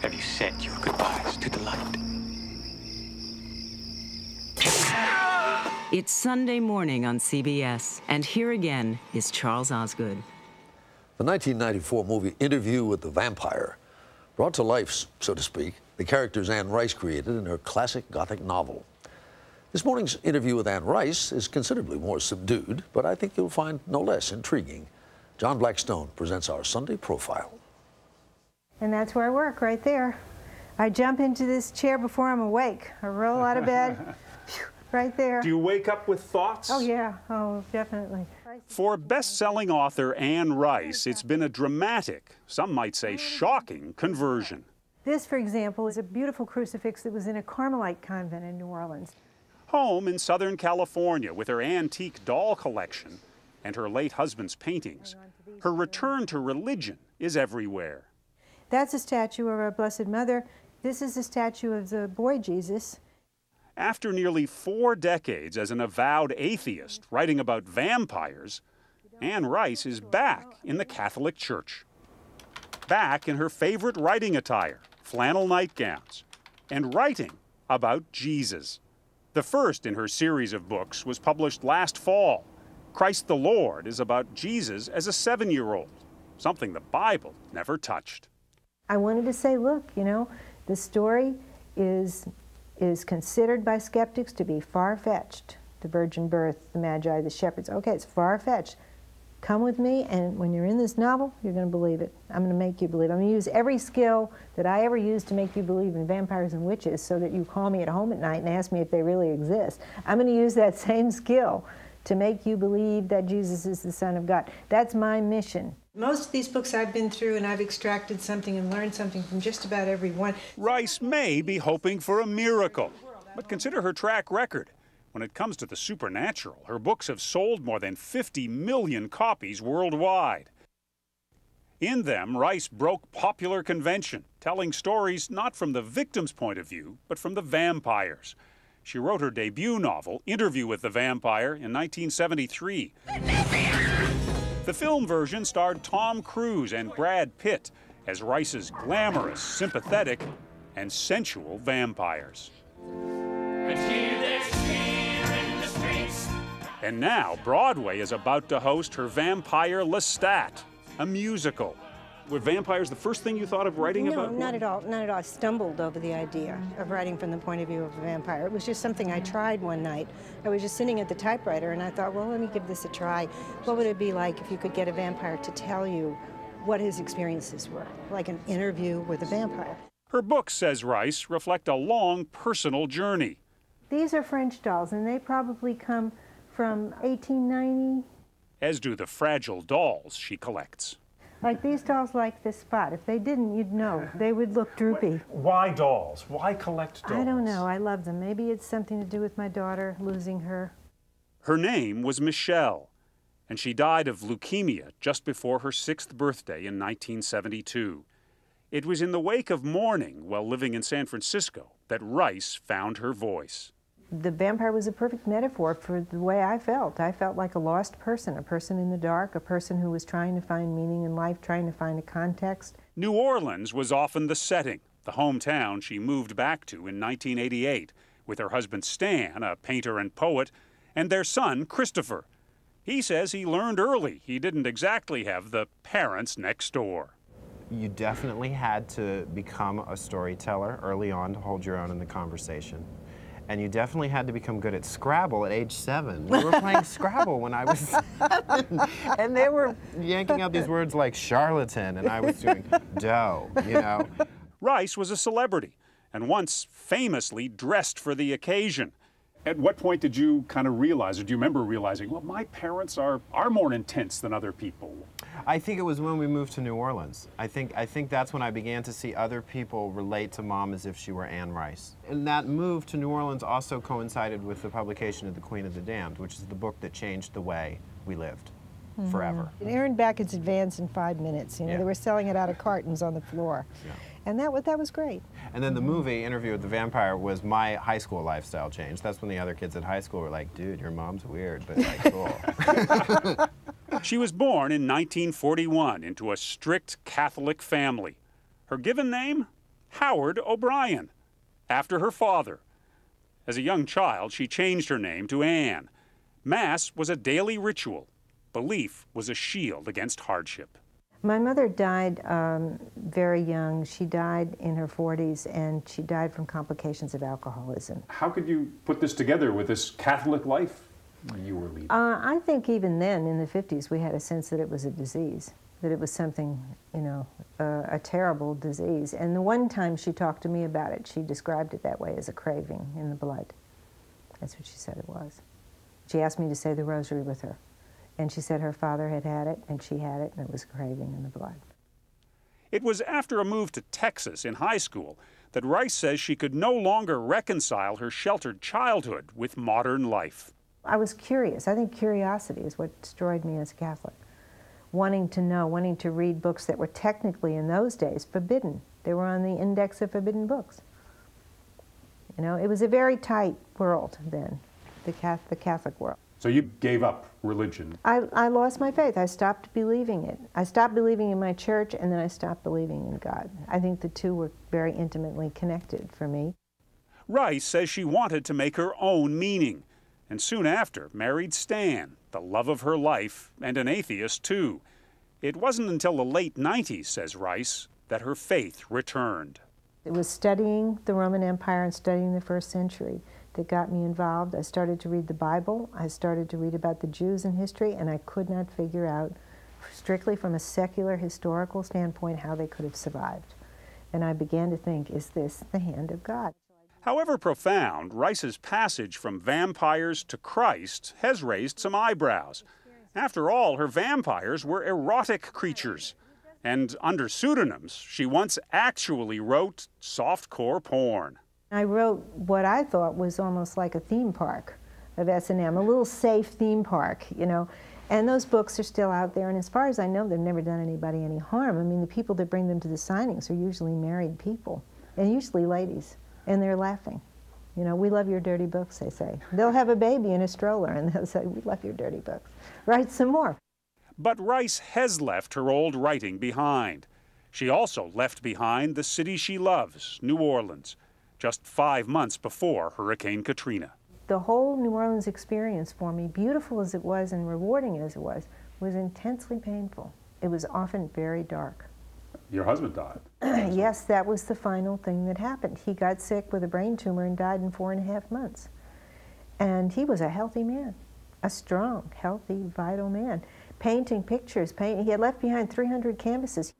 have you said your goodbyes to the light? It's Sunday morning on CBS, and here again is Charles Osgood. The 1994 movie Interview with the Vampire brought to life, so to speak, the characters Anne Rice created in her classic Gothic novel. This morning's interview with Anne Rice is considerably more subdued, but I think you'll find no less intriguing. John Blackstone presents our Sunday profile. And that's where I work, right there. I jump into this chair before I'm awake. I roll out of bed, right there. Do you wake up with thoughts? Oh, yeah. Oh, definitely. For best-selling author Anne Rice, it's been a dramatic, some might say shocking, conversion. This, for example, is a beautiful crucifix that was in a Carmelite convent in New Orleans. Home in Southern California with her antique doll collection and her late husband's paintings, her return to religion is everywhere. That's a statue of our Blessed Mother. This is a statue of the boy Jesus. After nearly four decades as an avowed atheist writing about vampires, Anne Rice is back in the Catholic Church. Back in her favorite writing attire, flannel nightgowns, and writing about Jesus. The first in her series of books was published last fall. Christ the Lord is about Jesus as a seven year old, something the Bible never touched. I wanted to say, look, you know, the story is is considered by skeptics to be far-fetched. The virgin birth, the magi, the shepherds. Okay, it's far-fetched. Come with me, and when you're in this novel, you're going to believe it. I'm going to make you believe. I'm going to use every skill that I ever used to make you believe in vampires and witches so that you call me at home at night and ask me if they really exist. I'm going to use that same skill to make you believe that Jesus is the Son of God. That's my mission. Most of these books I've been through and I've extracted something and learned something from just about every one. Rice may be hoping for a miracle, but consider her track record. When it comes to the supernatural, her books have sold more than 50 million copies worldwide. In them, Rice broke popular convention, telling stories not from the victim's point of view, but from the vampires. She wrote her debut novel, Interview with the Vampire, in 1973. The film version starred Tom Cruise and Brad Pitt as Rice's glamorous, sympathetic, and sensual vampires. And now, Broadway is about to host her Vampire Lestat, a musical. Were vampires the first thing you thought of writing no, about? No, not at all. Not at all. I stumbled over the idea of writing from the point of view of a vampire. It was just something I tried one night. I was just sitting at the typewriter and I thought, well, let me give this a try. What would it be like if you could get a vampire to tell you what his experiences were, like an interview with a vampire? Her books, says Rice, reflect a long personal journey. These are French dolls, and they probably come from 1890. as do the fragile dolls she collects. Like these dolls like this spot. If they didn't, you'd know. They would look droopy. Why dolls? Why collect dolls? I don't know. I love them. Maybe it's something to do with my daughter losing her. Her name was Michelle, and she died of leukemia just before her sixth birthday in 1972. It was in the wake of mourning while living in San Francisco that Rice found her voice. The vampire was a perfect metaphor for the way I felt. I felt like a lost person, a person in the dark, a person who was trying to find meaning in life, trying to find a context. New Orleans was often the setting, the hometown she moved back to in 1988 with her husband Stan, a painter and poet, and their son Christopher. He says he learned early he didn't exactly have the parents next door. You definitely had to become a storyteller early on to hold your own in the conversation. And you definitely had to become good at Scrabble at age seven. We were playing Scrabble when I was seven. And they were yanking out these words like charlatan, and I was doing dough, you know. Rice was a celebrity and once famously dressed for the occasion. At what point did you kind of realize, or do you remember realizing, well, my parents are, are more intense than other people? I think it was when we moved to New Orleans. I think I think that's when I began to see other people relate to mom as if she were Anne Rice. And that move to New Orleans also coincided with the publication of The Queen of the Damned, which is the book that changed the way we lived mm-hmm. forever. And Aaron Beckett's advance in five minutes. You know, Yeah. they were selling it out of cartons on the floor. Yeah. And that, that was great. And then the mm-hmm. movie Interview with the Vampire was my high school lifestyle change. That's when the other kids at high school were like, "Dude, your mom's weird, but like cool." She was born in 1941 into a strict Catholic family. Her given name? Howard O'Brien, after her father. As a young child, she changed her name to Anne. Mass was a daily ritual. Belief was a shield against hardship. My mother died um, very young. She died in her 40s, and she died from complications of alcoholism. How could you put this together with this Catholic life you were leading? Uh, I think even then, in the 50s, we had a sense that it was a disease, that it was something, you know, uh, a terrible disease. And the one time she talked to me about it, she described it that way as a craving in the blood. That's what she said it was. She asked me to say the rosary with her. And she said her father had had it, and she had it, and it was craving in the blood. It was after a move to Texas in high school that Rice says she could no longer reconcile her sheltered childhood with modern life. I was curious. I think curiosity is what destroyed me as a Catholic. Wanting to know, wanting to read books that were technically in those days forbidden. They were on the index of forbidden books. You know, it was a very tight world then, the Catholic world. So you gave up religion? I, I lost my faith. I stopped believing it. I stopped believing in my church and then I stopped believing in God. I think the two were very intimately connected for me. Rice says she wanted to make her own meaning and soon after married Stan, the love of her life and an atheist too. It wasn't until the late 90s, says Rice, that her faith returned. It was studying the Roman Empire and studying the first century that got me involved. I started to read the Bible, I started to read about the Jews in history, and I could not figure out, strictly from a secular historical standpoint, how they could have survived. And I began to think, is this the hand of God? However profound, Rice's passage from vampires to Christ has raised some eyebrows. After all, her vampires were erotic creatures. And under pseudonyms, she once actually wrote softcore porn. I wrote what I thought was almost like a theme park of S&M, a little safe theme park, you know. And those books are still out there, and as far as I know, they've never done anybody any harm. I mean, the people that bring them to the signings are usually married people, and usually ladies, and they're laughing. You know, we love your dirty books, they say. They'll have a baby in a stroller, and they'll say, we love your dirty books. Write some more. But Rice has left her old writing behind. She also left behind the city she loves, New Orleans just five months before Hurricane Katrina. The whole New Orleans experience for me, beautiful as it was and rewarding as it was, was intensely painful. It was often very dark. Your husband died. yes, that was the final thing that happened. He got sick with a brain tumor and died in four and a half months. And he was a healthy man, a strong, healthy, vital man. Painting pictures, paint, he had left behind 300 canvases.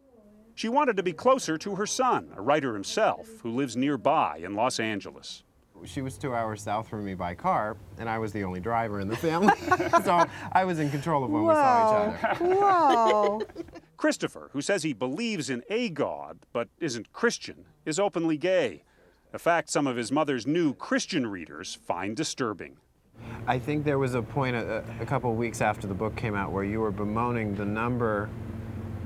She wanted to be closer to her son, a writer himself, who lives nearby in Los Angeles. She was two hours south from me by car, and I was the only driver in the family. so I was in control of when Whoa. we saw each other. Whoa. Christopher, who says he believes in a God but isn't Christian, is openly gay. A fact some of his mother's new Christian readers find disturbing. I think there was a point a, a couple of weeks after the book came out where you were bemoaning the number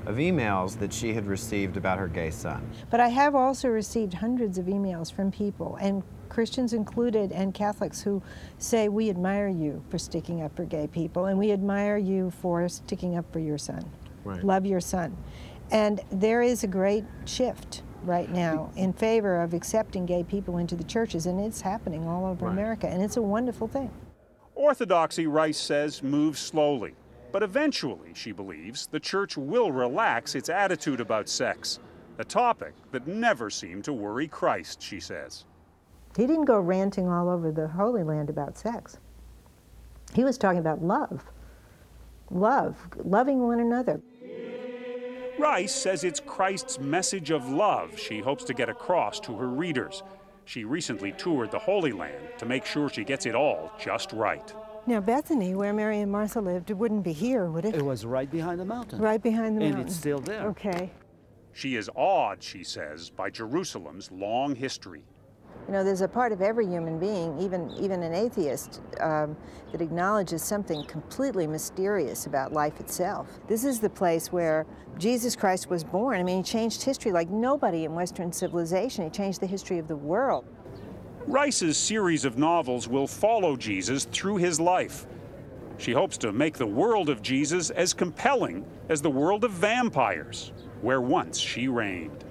of emails that she had received about her gay son. But I have also received hundreds of emails from people, and Christians included, and Catholics who say, We admire you for sticking up for gay people, and we admire you for sticking up for your son. Right. Love your son. And there is a great shift right now in favor of accepting gay people into the churches, and it's happening all over right. America, and it's a wonderful thing. Orthodoxy, Rice says, moves slowly. But eventually, she believes, the church will relax its attitude about sex, a topic that never seemed to worry Christ, she says. He didn't go ranting all over the Holy Land about sex. He was talking about love. Love, loving one another. Rice says it's Christ's message of love she hopes to get across to her readers. She recently toured the Holy Land to make sure she gets it all just right. Now, Bethany, where Mary and Martha lived, it wouldn't be here, would it? It was right behind the mountain. Right behind the and mountain. And it's still there. Okay. She is awed, she says, by Jerusalem's long history. You know, there's a part of every human being, even, even an atheist, um, that acknowledges something completely mysterious about life itself. This is the place where Jesus Christ was born. I mean, he changed history like nobody in Western civilization. He changed the history of the world. Rice's series of novels will follow Jesus through his life. She hopes to make the world of Jesus as compelling as the world of vampires, where once she reigned.